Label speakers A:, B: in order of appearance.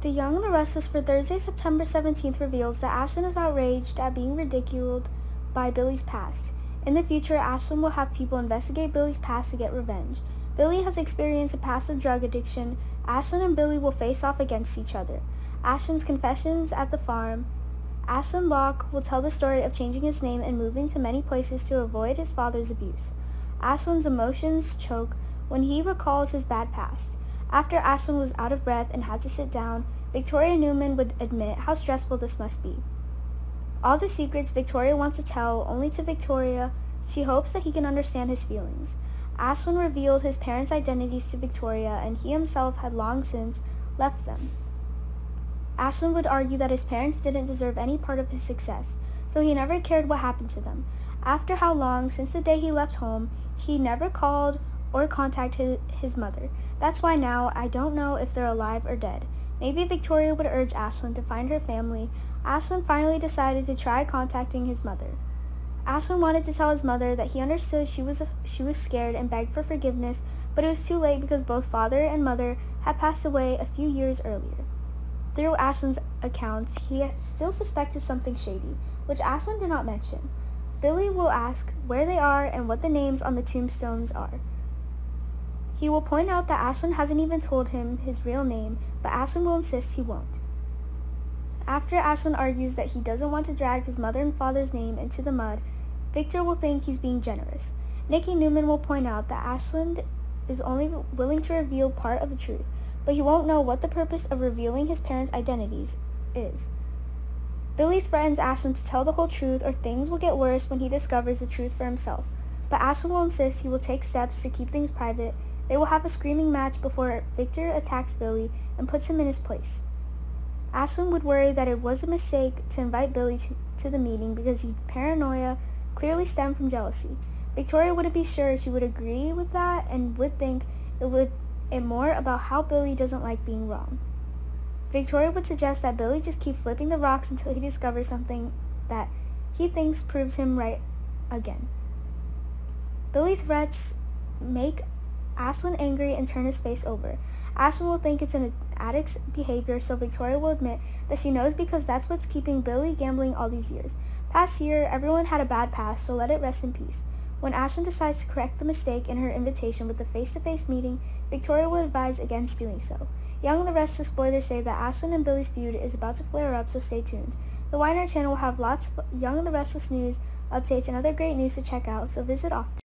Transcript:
A: Restless for Thursday, September 17th reveals that Ashland is outraged at being ridiculed by Billy's past. In the future, Ashland will have people investigate Billy's past to get revenge. Billy has experienced a of drug addiction. Ashland and Billy will face off against each other. Ashland's confessions at the farm. Ashland Locke will tell the story of changing his name and moving to many places to avoid his father's abuse. Ashland's emotions choke when he recalls his bad past. After Ashland was out of breath and had to sit down, Victoria Newman would admit how stressful this must be. All the secrets Victoria wants to tell only to Victoria, she hopes that he can understand his feelings. Ashland revealed his parents' identities to Victoria and he himself had long since left them. Ashland would argue that his parents didn't deserve any part of his success, so he never cared what happened to them. After how long, since the day he left home, he never called or contacted his mother. That's why now I don't know if they're alive or dead. Maybe Victoria would urge Ashland to find her family. Ashland finally decided to try contacting his mother. Ashland wanted to tell his mother that he understood she was she was scared and begged for forgiveness, but it was too late because both father and mother had passed away a few years earlier. Through Ashland's accounts, he still suspected something shady, which Ashland did not mention. Billy will ask where they are and what the names on the tombstones are. He will point out that Ashland hasn't even told him his real name, but Ashland will insist he won't. After Ashland argues that he doesn't want to drag his mother and father's name into the mud, Victor will think he's being generous. Nikki Newman will point out that Ashland is only willing to reveal part of the truth, but he won't know what the purpose of revealing his parents' identities is. Billy threatens Ashland to tell the whole truth or things will get worse when he discovers the truth for himself, but Ashland will insist he will take steps to keep things private they will have a screaming match before Victor attacks Billy and puts him in his place. Ashland would worry that it was a mistake to invite Billy to, to the meeting because his paranoia clearly stemmed from jealousy. Victoria wouldn't be sure she would agree with that and would think it would it more about how Billy doesn't like being wrong. Victoria would suggest that Billy just keep flipping the rocks until he discovers something that he thinks proves him right again. Billy threats make Ashland angry and turn his face over. Ashland will think it's an addict's behavior, so Victoria will admit that she knows because that's what's keeping Billy gambling all these years. Past year, everyone had a bad past, so let it rest in peace. When Ashland decides to correct the mistake in her invitation with the face-to-face meeting, Victoria would advise against doing so. Young and the Restless spoilers say that Ashland and Billy's feud is about to flare up, so stay tuned. The Winer channel will have lots of Young and the Restless news, updates, and other great news to check out, so visit often.